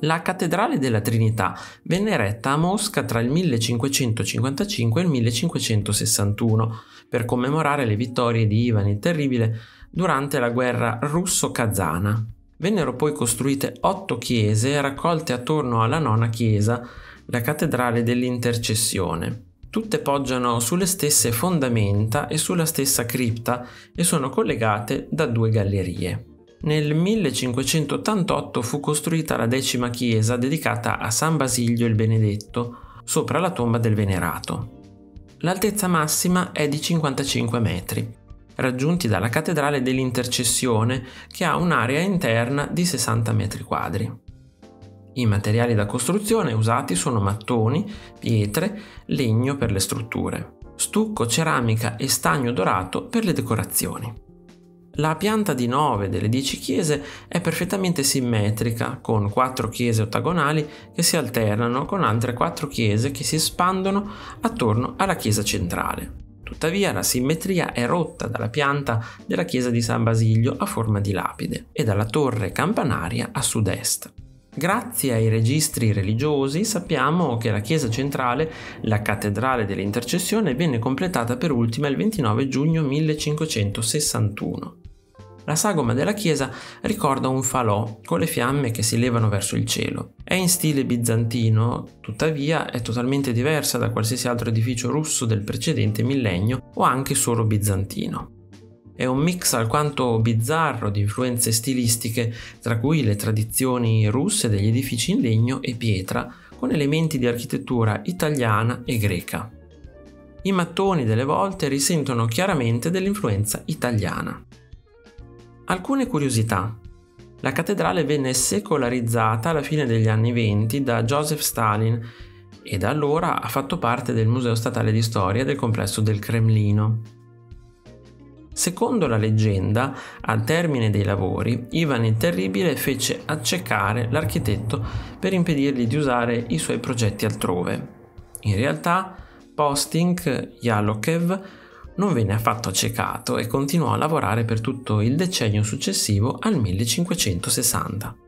La cattedrale della Trinità venne eretta a Mosca tra il 1555 e il 1561 per commemorare le vittorie di Ivan il Terribile durante la guerra russo-kazana. Vennero poi costruite otto chiese raccolte attorno alla nona chiesa, la cattedrale dell'Intercessione. Tutte poggiano sulle stesse fondamenta e sulla stessa cripta e sono collegate da due gallerie. Nel 1588 fu costruita la decima chiesa dedicata a San Basilio il Benedetto, sopra la tomba del venerato. L'altezza massima è di 55 metri, raggiunti dalla cattedrale dell'Intercessione che ha un'area interna di 60 metri quadri. I materiali da costruzione usati sono mattoni, pietre, legno per le strutture, stucco, ceramica e stagno dorato per le decorazioni. La pianta di 9 delle 10 chiese è perfettamente simmetrica, con 4 chiese ottagonali che si alternano con altre 4 chiese che si espandono attorno alla chiesa centrale. Tuttavia la simmetria è rotta dalla pianta della chiesa di San Basilio a forma di lapide e dalla torre campanaria a sud-est. Grazie ai registri religiosi sappiamo che la chiesa centrale, la cattedrale dell'Intercessione, venne completata per ultima il 29 giugno 1561. La sagoma della chiesa ricorda un falò con le fiamme che si levano verso il cielo. È in stile bizantino, tuttavia è totalmente diversa da qualsiasi altro edificio russo del precedente millennio o anche solo bizantino. È un mix alquanto bizzarro di influenze stilistiche, tra cui le tradizioni russe degli edifici in legno e pietra, con elementi di architettura italiana e greca. I mattoni delle volte risentono chiaramente dell'influenza italiana. Alcune curiosità. La cattedrale venne secolarizzata alla fine degli anni venti da Joseph Stalin e da allora ha fatto parte del Museo Statale di Storia del complesso del Cremlino. Secondo la leggenda, al termine dei lavori, Ivan il Terribile fece accecare l'architetto per impedirgli di usare i suoi progetti altrove. In realtà, Postink Yalokev non venne affatto accecato e continuò a lavorare per tutto il decennio successivo al 1560.